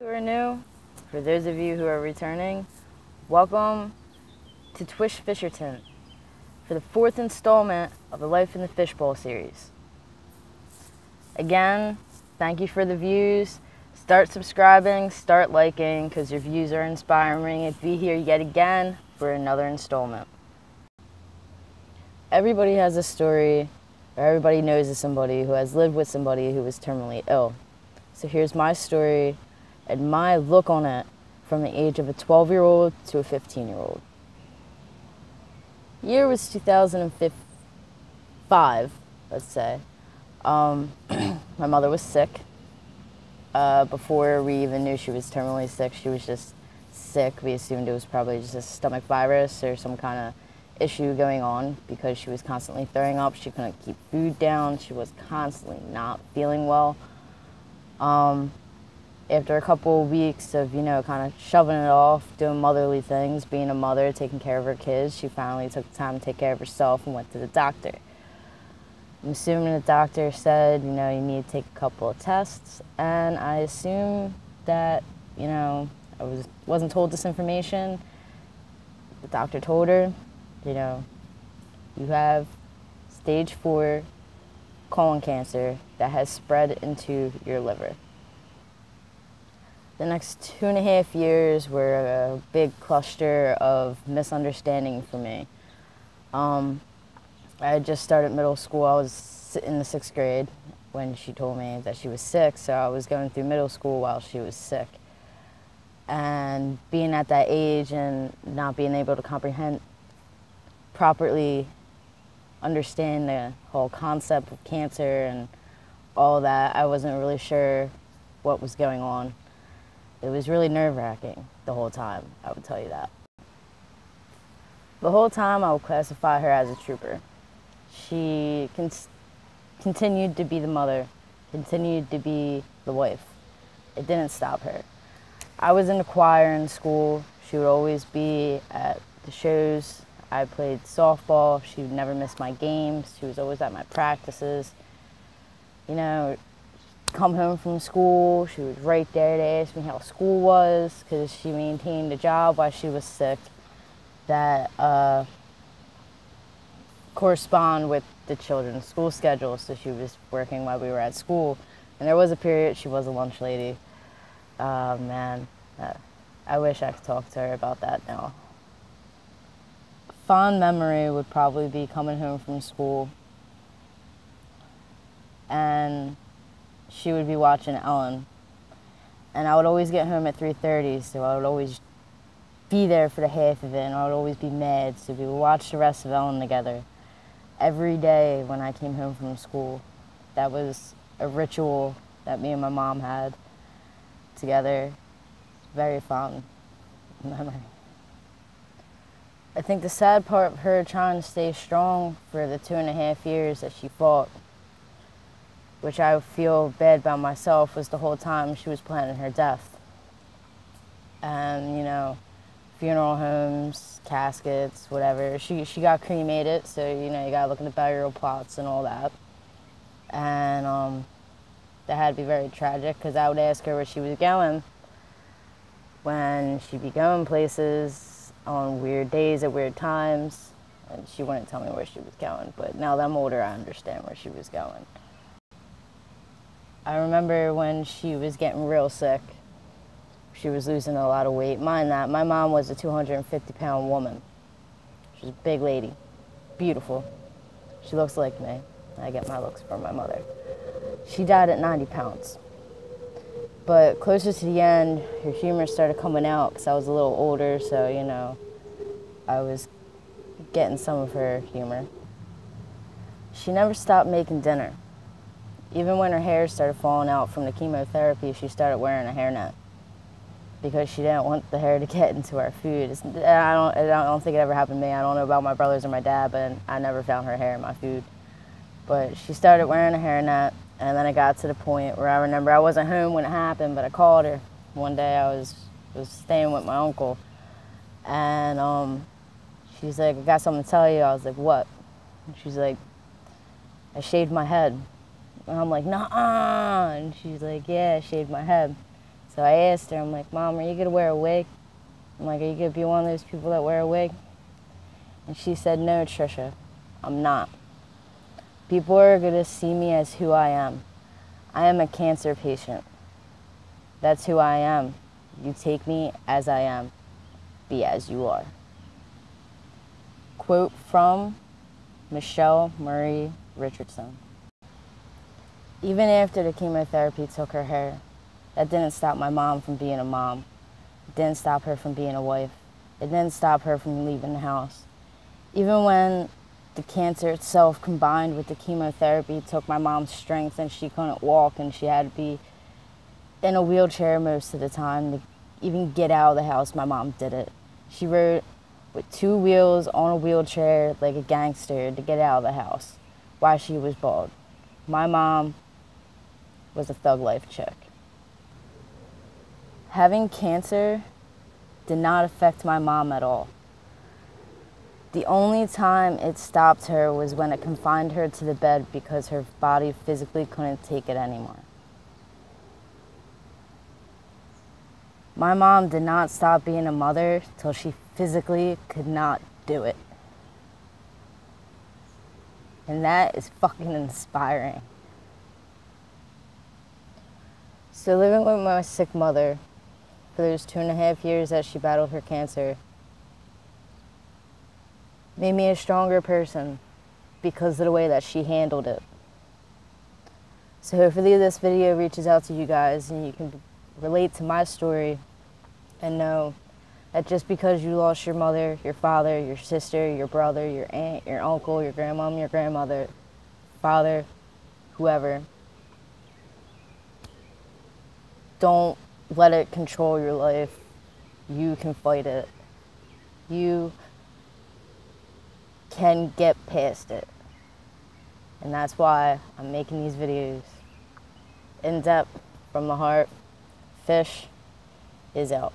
who are new, for those of you who are returning, welcome to Trish Fish Nation for the fourth installment of the Life in the Fishbowl series. Again, thank you for the views. Start subscribing, start liking, because your views are inspiring to be here yet again for another installment. Everybody has a story, or everybody knows somebody who has lived with somebody who was terminally ill. So here's my story and my look on it from the age of a 12 year old to a 15 year old. Year was 2005, let's say. Um, my mother was sick. Uh, before we even knew she was terminally sick, she was just sick. We assumed it was probably just a stomach virus or some kind of issue going on because she was constantly throwing up. She couldn't keep food down. She was constantly not feeling well. Um, after a couple of weeks of, you know, kind of shoving it off, doing motherly things, being a mother, taking care of her kids, she finally took the time to take care of herself and went to the doctor. I'm assuming the doctor said, you know, you need to take a couple of tests, and I assume that, you know, I was, wasn't told this information. The doctor told her, you know, you have stage four colon cancer that has spread into your liver. The next two and a half years were a big cluster of misunderstanding for me. Um, I had just started middle school. I was in the sixth grade when she told me that she was sick, so I was going through middle school while she was sick. And being at that age and not being able to comprehend properly understand the whole concept of cancer and all that, I wasn't really sure what was going on. It was really nerve wracking the whole time, I would tell you that. The whole time I would classify her as a trooper. She con continued to be the mother, continued to be the wife. It didn't stop her. I was in the choir in school. She would always be at the shows. I played softball. She would never miss my games. She was always at my practices. You know, come home from school. She was right there to ask me how school was because she maintained a job while she was sick that uh, correspond with the children's school schedule. So she was working while we were at school. And there was a period she was a lunch lady. Oh, man. Uh, I wish I could talk to her about that now. Fond memory would probably be coming home from school and she would be watching Ellen. And I would always get home at 3.30, so I would always be there for the half of it, and I would always be mad, so we would watch the rest of Ellen together. Every day when I came home from school, that was a ritual that me and my mom had together. Very fond memory. I think the sad part of her trying to stay strong for the two and a half years that she fought which I feel bad about myself, was the whole time she was planning her death. And, you know, funeral homes, caskets, whatever. She, she got cremated, so, you know, you gotta look at the burial plots and all that. And um, that had to be very tragic because I would ask her where she was going when she'd be going places on weird days at weird times, and she wouldn't tell me where she was going. But now that I'm older, I understand where she was going. I remember when she was getting real sick. She was losing a lot of weight. Mind that, my mom was a 250 pound woman. She's a big lady, beautiful. She looks like me. I get my looks from my mother. She died at 90 pounds. But closer to the end, her humor started coming out because I was a little older, so, you know, I was getting some of her humor. She never stopped making dinner. Even when her hair started falling out from the chemotherapy, she started wearing a hairnet because she didn't want the hair to get into our food. I, don't, I don't think it ever happened to me. I don't know about my brothers or my dad, but I never found her hair in my food. But she started wearing a hairnet, and then it got to the point where I remember I wasn't home when it happened, but I called her. One day I was, was staying with my uncle, and um, she's like, I got something to tell you. I was like, what? And she's like, I shaved my head. And I'm like, nah, and she's like, yeah, I shaved my head. So I asked her, I'm like, Mom, are you going to wear a wig? I'm like, are you going to be one of those people that wear a wig? And she said, no, Trisha, I'm not. People are going to see me as who I am. I am a cancer patient. That's who I am. You take me as I am. Be as you are. Quote from Michelle Marie Richardson. Even after the chemotherapy took her hair, that didn't stop my mom from being a mom. It didn't stop her from being a wife. It didn't stop her from leaving the house. Even when the cancer itself combined with the chemotherapy took my mom's strength and she couldn't walk and she had to be in a wheelchair most of the time to even get out of the house, my mom did it. She rode with two wheels on a wheelchair like a gangster to get out of the house while she was bald. My mom was a thug life chick. Having cancer did not affect my mom at all. The only time it stopped her was when it confined her to the bed because her body physically couldn't take it anymore. My mom did not stop being a mother till she physically could not do it. And that is fucking inspiring. So living with my sick mother for those two and a half years that she battled her cancer made me a stronger person because of the way that she handled it. So hopefully this video reaches out to you guys and you can relate to my story and know that just because you lost your mother, your father, your sister, your brother, your aunt, your uncle, your grandmom, your grandmother, father, whoever, don't let it control your life. You can fight it. You can get past it. And that's why I'm making these videos. In depth, from the heart, fish is out.